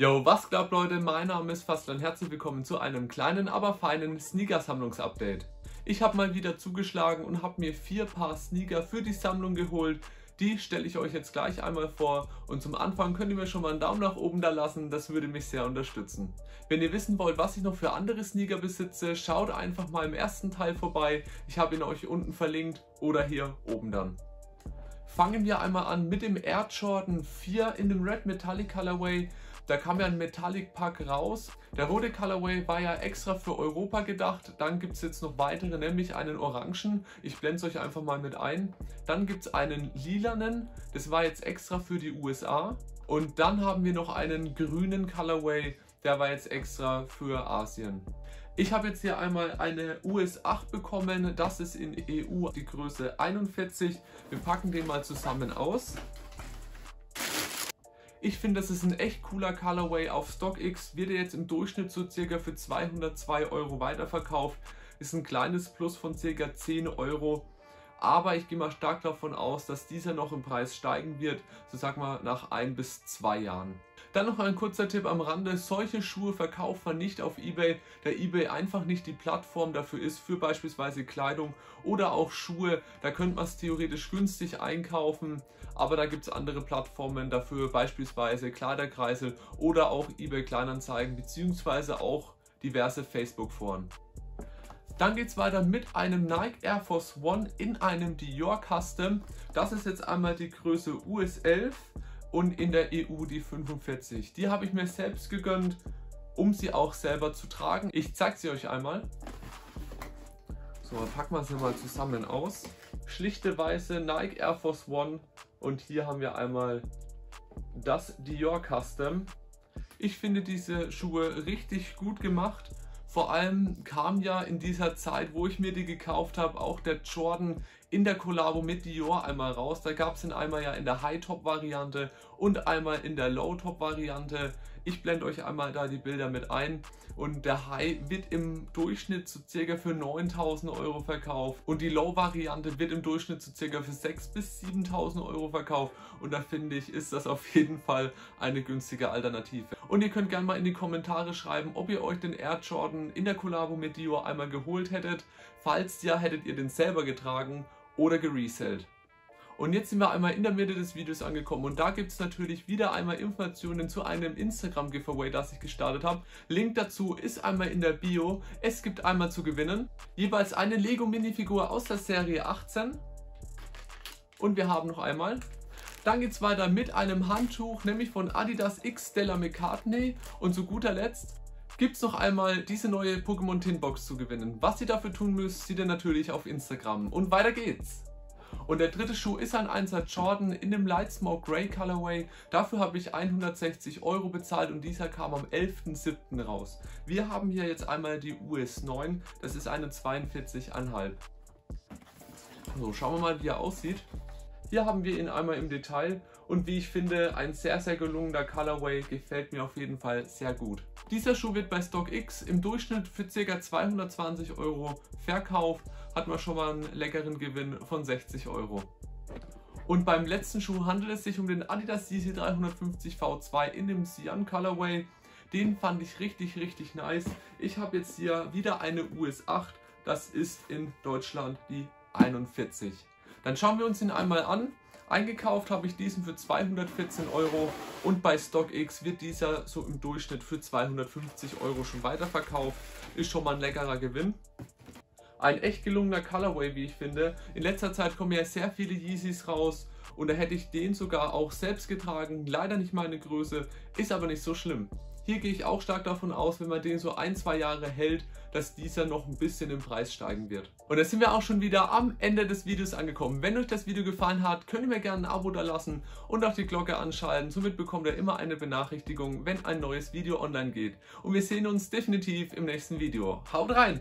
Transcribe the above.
Yo, was glaubt Leute, mein Name ist Fastland, herzlich willkommen zu einem kleinen, aber feinen Sneaker-Sammlungsupdate. Ich habe mal wieder zugeschlagen und habe mir vier Paar Sneaker für die Sammlung geholt. Die stelle ich euch jetzt gleich einmal vor und zum Anfang könnt ihr mir schon mal einen Daumen nach oben da lassen, das würde mich sehr unterstützen. Wenn ihr wissen wollt, was ich noch für andere Sneaker besitze, schaut einfach mal im ersten Teil vorbei. Ich habe ihn euch unten verlinkt oder hier oben dann. Fangen wir einmal an mit dem Air Jordan 4 in dem Red Metallic Colorway. Da kam ja ein Metallic Pack raus. Der rote Colorway war ja extra für Europa gedacht. Dann gibt es jetzt noch weitere, nämlich einen orangen. Ich blende es euch einfach mal mit ein. Dann gibt es einen lilanen. Das war jetzt extra für die USA. Und dann haben wir noch einen grünen Colorway. Der war jetzt extra für Asien. Ich habe jetzt hier einmal eine US 8 bekommen. Das ist in EU die Größe 41. Wir packen den mal zusammen aus. Ich finde, das ist ein echt cooler Colorway auf StockX. Wird er jetzt im Durchschnitt so circa für 202 Euro weiterverkauft. Ist ein kleines Plus von circa 10 Euro. Aber ich gehe mal stark davon aus, dass dieser noch im Preis steigen wird, so sag mal nach ein bis zwei Jahren. Dann noch ein kurzer Tipp am Rande, solche Schuhe verkauft man nicht auf Ebay, da Ebay einfach nicht die Plattform dafür ist für beispielsweise Kleidung oder auch Schuhe. Da könnte man es theoretisch günstig einkaufen, aber da gibt es andere Plattformen dafür, beispielsweise Kleiderkreisel oder auch Ebay Kleinanzeigen beziehungsweise auch diverse Facebook-Foren. Dann geht es weiter mit einem Nike Air Force One in einem Dior Custom. Das ist jetzt einmal die Größe US 11 und in der EU die 45. Die habe ich mir selbst gegönnt, um sie auch selber zu tragen. Ich zeige sie euch einmal. So, dann packen wir sie mal zusammen aus. Schlichte weiße Nike Air Force One und hier haben wir einmal das Dior Custom. Ich finde diese Schuhe richtig gut gemacht. Vor allem kam ja in dieser Zeit, wo ich mir die gekauft habe, auch der Jordan in der Kollabo mit Dior einmal raus. Da gab es ihn einmal ja in der High-Top-Variante und einmal in der Low-Top-Variante. Ich blende euch einmal da die Bilder mit ein und der High wird im Durchschnitt zu ca. für 9000 Euro verkauft und die Low-Variante wird im Durchschnitt zu ca. für 6 bis 7000 Euro verkauft und da finde ich, ist das auf jeden Fall eine günstige Alternative. Und ihr könnt gerne mal in die Kommentare schreiben, ob ihr euch den Air Jordan in der Kollabo mit Dior einmal geholt hättet. Falls ja, hättet ihr den selber getragen oder geresellt. Und jetzt sind wir einmal in der Mitte des Videos angekommen und da gibt es natürlich wieder einmal Informationen zu einem Instagram Giveaway, das ich gestartet habe. Link dazu ist einmal in der Bio. Es gibt einmal zu gewinnen jeweils eine Lego Minifigur aus der Serie 18 und wir haben noch einmal dann geht es weiter mit einem Handtuch, nämlich von Adidas X Stella McCartney. Und zu guter Letzt gibt es noch einmal diese neue Pokémon Tin Box zu gewinnen. Was ihr dafür tun müsst, seht ihr natürlich auf Instagram. Und weiter geht's! Und der dritte Schuh ist ein 1er Jordan in dem Light Smoke Grey Colorway. Dafür habe ich 160 Euro bezahlt und dieser kam am 11.07. raus. Wir haben hier jetzt einmal die US 9, das ist eine 42,5. So, schauen wir mal, wie er aussieht. Hier haben wir ihn einmal im Detail und wie ich finde, ein sehr, sehr gelungener Colorway, gefällt mir auf jeden Fall sehr gut. Dieser Schuh wird bei StockX im Durchschnitt für ca. 220 Euro verkauft, hat man schon mal einen leckeren Gewinn von 60 Euro. Und beim letzten Schuh handelt es sich um den Adidas CC 350 V2 in dem Cyan Colorway. Den fand ich richtig, richtig nice. Ich habe jetzt hier wieder eine US 8, das ist in Deutschland die 41. Dann schauen wir uns ihn einmal an. Eingekauft habe ich diesen für 214 Euro und bei StockX wird dieser so im Durchschnitt für 250 Euro schon weiterverkauft. Ist schon mal ein leckerer Gewinn. Ein echt gelungener Colorway, wie ich finde. In letzter Zeit kommen ja sehr viele Yeezys raus und da hätte ich den sogar auch selbst getragen. Leider nicht meine Größe, ist aber nicht so schlimm. Hier gehe ich auch stark davon aus, wenn man den so ein, zwei Jahre hält, dass dieser noch ein bisschen im Preis steigen wird. Und da sind wir auch schon wieder am Ende des Videos angekommen. Wenn euch das Video gefallen hat, könnt ihr mir gerne ein Abo da lassen und auch die Glocke anschalten. Somit bekommt ihr immer eine Benachrichtigung, wenn ein neues Video online geht. Und wir sehen uns definitiv im nächsten Video. Haut rein!